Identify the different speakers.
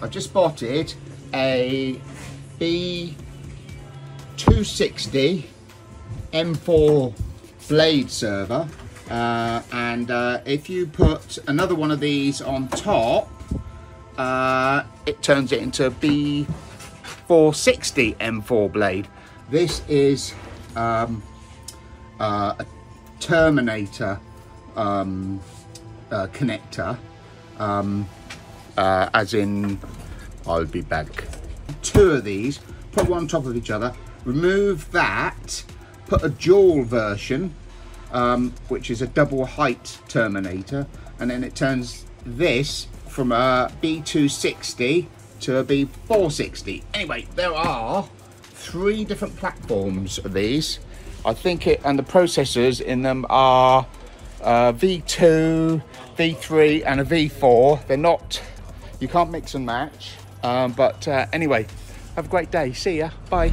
Speaker 1: I've just spotted a B260 M4 blade server. Uh, and uh, if you put another one of these on top, uh, it turns it into a B460 M4 blade. This is um, uh, a Terminator um, uh, connector, um, uh, as in, I'll be back. Two of these, put one on top of each other, remove that, put a dual version, um, which is a double height Terminator, and then it turns this from a B260 to a B460. Anyway, there are three different platforms of these. I think it, and the processors in them are uh, V2, V3 and a V4. They're not, you can't mix and match. Um, but uh, anyway, have a great day. See ya. Bye.